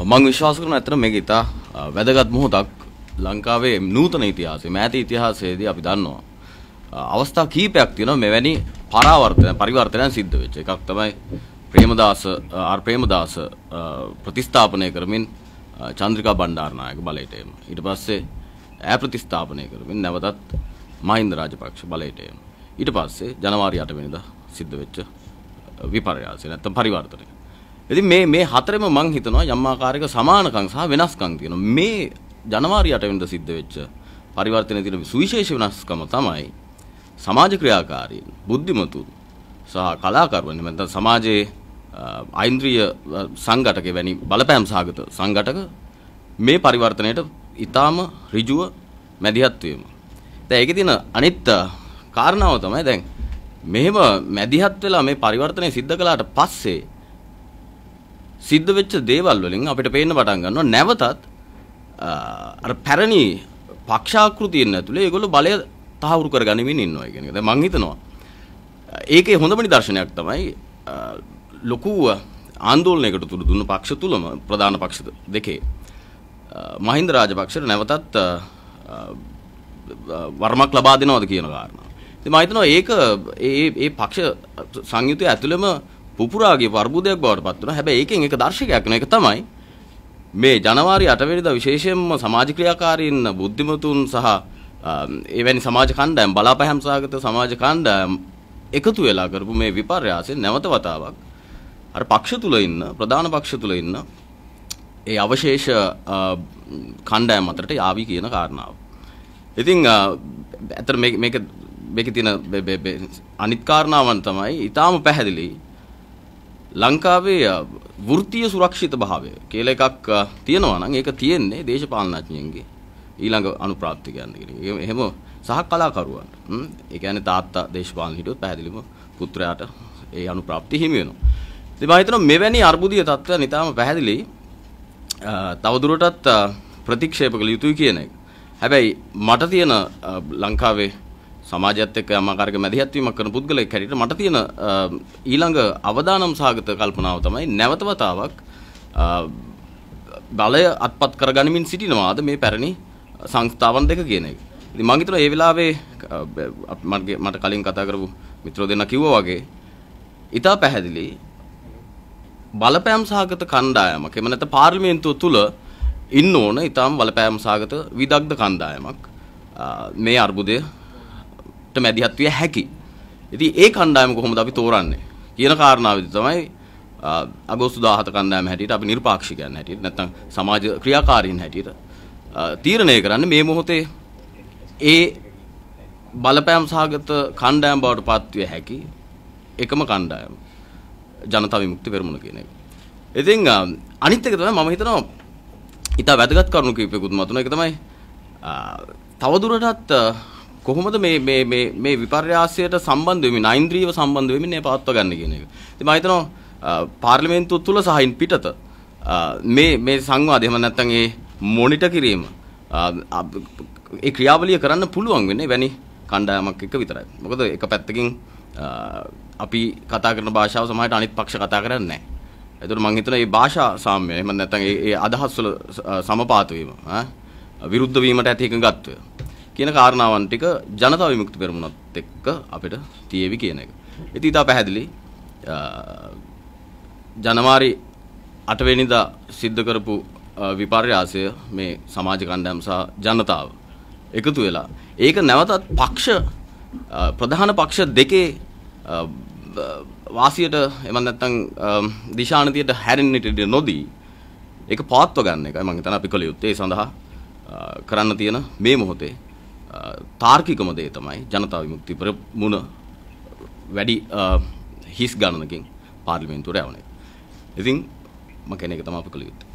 මං විශ්වාස කරන ඇතර මේක ඉතා වැදගත් මොහොතක් ලංකාවේ නූතන ඉතිහාසයේ මෑත ඉතිහාසයේදී අපි දන්නවා අවස්ථා කීපයක් තියෙනවා මෙවැනි පරාවර්තන පරිවර්තනයන් සිද්ධ වෙච්ච එකක් තමයි ප්‍රේමදාස ආර් ප්‍රේමදාස ප්‍රතිස්ථාපනය කරමින් චන්ද්‍රිකා බණ්ඩාරනායක බලයට එම. ඊට පස්සේ ඈ ප්‍රතිස්ථාපනය කරමින් නැවතත් මහින්ද රාජපක්ෂ බලයට එම. ඊට පස්සේ ජනවාරි 8 වෙනිදා සිද්ධ වෙච්ච විපර්යාසය නැත්තම් පරිවර්තනය. ඉතින් මේ මේ හතරෙම මං හිතනවා යම් ආකාරයක සමානකම් සහ වෙනස්කම් තියෙනවා. මේ ජනවාරි 8 වෙනිදා සිද්ධ වෙච්ච පරිවර්තනයේ තියෙන සුවිශේෂ වෙනස්කම තමයි සමාජ ක්‍රියාකාරීන්, බුද්ධිමතුන් සහ කලාකරුවන් නැත්නම් සමාජයේ ඓන්ද්‍රීය සංඝටක වැනි බලපෑම් සහගත සංඝටක මේ පරිවර්තනයට ඊටාම ඍජුව මැදිහත් වීම. දැන් ඒකේ තියෙන අනිත් කාරණාව තමයි දැන් මෙහෙම මැදිහත් වෙලා මේ පරිවර්තනය සිද්ධ කළාට පස්සේ සිද්ධ වෙච්ච දේවල් වලින් අපිට පේන්න පටන් ගන්නවා නැවතත් අර පැරණි පක්ෂාකෘතියෙන් ඇතුලේ ඒගොල්ලෝ බලය තහවුරු කරගනිමින් ඉන්නවා කියන එක. දැන් මං හිතනවා ඒකේ හොඳම නිදර්ශනයක් තමයි ලොකු ආందోලනයකට තුරු දුන්න පක්ෂ තුලම ප්‍රධාන පක්ෂ දෙකේ මහින්ද රාජපක්ෂට නැවතත් වර්මක් ලබා දෙනවද කියන කාරණා. ඉතින් මම හිතනවා ඒක ඒ ඒ පක්ෂ සංයුතිය ඇතුළෙම පුපුරාගේ වර්බුදයක් බවට පත් වෙනවා. හැබැයි ඒකෙන් එක දර්ශකයක් න එක තමයි මේ ජනවාරි 8 වෙනිදා විශේෂයෙන්ම සමාජ ක්‍රියාකාරීන් බුද්ධිමතුන් සහ එවැනි සමාජ කණ්ඩායම් බලාපෑම් සහගත සමාජ කණ්ඩායම් එකතු වෙලා කරපු මේ විපර්යාසය නැවත වතාවක් අර පක්ෂ තුල ඉන්න ප්‍රධාන පක්ෂ තුල ඉන්න ඒ අවශේෂ කණ්ඩායම් අතරට යාවි කියන කාරණාව. ඉතින් ඇත්තට මේක මේක මේකේ තියෙන අනිත් කාරණාවන් තමයි ඊටාම පැහැදිලි ලංකාවේ වෘත්තීය සුරක්ෂිත භාවය කියලා එකක් තියෙනවා නම් ඒක තියෙන්නේ දේශපාලනඥයන්ගේ ඊළඟ අනුප්‍රාප්තිකයන් කියන එහෙම සහ කලාකරුවන්. ඒ කියන්නේ තාත්තා දේශපාලන හිටියොත් පැහැදිලිම පුත්‍රයාට ඒ අනුප්‍රාප්තිය හිමි වෙනවා. ඉතින් මම හිතනවා මෙවැනි අර්බුදීය තත්ත්වයන් ඊටාම පැහැදිලි තවදුරටත් ප්‍රතික්ෂේප කළ යුතුයි කියන එක. හැබැයි මට තියෙන ලංකාවේ සමාජයත් එක්ක යම් ආකාරයක මැදිහත් වීමක් කරන පුද්ගලයෙක් හැටියට මට තියෙන ඊළඟ අවදානම් සාගත කල්පනාව තමයි නැවත වතාවක් බලය අත්පත් කරගනිමින් සිටිනවාද මේ පැරණි සංස්ථාවන් දෙක කියන එක. ඉතින් මම හිතනවා ඒ වෙලාවේ මගේ මට කලින් කතා කරපු මිත්‍රෝ දෙන්නා කිව්වා වගේ ඊට පැහැදිලි බලපෑම් සහගත කණ්ඩායමක් එහෙම නැත්නම් පාර්ලිමේන්තුව තුල ඉන්න ඕන ඊටාම් බලපෑම් සහගත විදග්ධ කණ්ඩායමක් මේ අර්බුදයට මැදිහත් විය හැකි. ඉතින් ඒ කණ්ඩායම කොහොමද අපි තෝරන්නේ කියන කාරණාවේදී තමයි අගෝස්තු 17 කණ්ඩායම හැටියට අපි නිර්පාක්ෂිකයන් හැටියට නැත්නම් සමාජ ක්‍රියාකාරීන් හැටියට තීරණය කරන්නේ මේ මොහොතේ ඒ බලපෑම් සහගත කණ්ඩායම් බවට පත්විය හැකි එකම කණ්ඩායම ජනතා විමුක්ති පෙරමුණ කියන එක. ඉතින් අනිත් එක තමයි මම හිතනවා ඉතා වැදගත් කරුණු කිහිපයකුත් මතුන එක තමයි තවදුරටත් කොහොමද මේ මේ මේ මේ විපර්යාසයට සම්බන්ධ වෙමින් නයින්ද්‍රීයව සම්බන්ධ වෙමින් මේ පවත්වා ගන්න කියන එක. ඉතින් මම හිතනවා පාර්ලිමේන්තුව තුල සහින් පිටත මේ මේ සංවාදය එහෙම නැත්නම් ඒ මොනිටර් කිරීම ඒ ක්‍රියාවලිය කරන්න පුළුවන් වෙන්නේ වැනි කණ්ඩායමක් එක්ක විතරයි. මොකද එක පැත්තකින් අපි කතා කරන භාෂාව සමහරට අනිත් පක්ෂ කතා කරන්නේ නැහැ. ඒතකොට මම හිතනවා මේ භාෂා සාම්‍ය එහෙම නැත්නම් ඒ අදහස් වල සමපාත වීම ඈ විරුද්ධ වීමට ඇති එකඟත්වය කියන කාරණාවන් ටික ජනතා විමුක්ති පෙරමුණත් එක්ක අපිට තියෙවි කියන එක. ඉතින් ඉතා පැහැදිලි ජනවාරි 8 වෙනිදා සිද්ධ කරපු විපර්යාසය මේ සමාජ කණ්ඩායම් සහ ජනතාව එකතු වෙලා. ඒක නැවතත් පක්ෂ ප්‍රධාන පක්ෂ දෙකේ වාසියට එම නැත්තම් දිශානතියට හැරෙන්නට ඉඩ නොදී ඒක පවත්ව ගන්න එකයි මම හිතන අපි කළ යුත්තේ. ඒ සඳහා කරන්න තියෙන මේ මොහොතේ. තාර්කිකම දේ තමයි ජනතා විමුක්ති මුණ වැඩි හිස් ගණනකින් පාර්ලිමේන්තුවට යවන එක. ඉතින් මම කෙනෙක් තමයි අපි කළ යුත්තේ.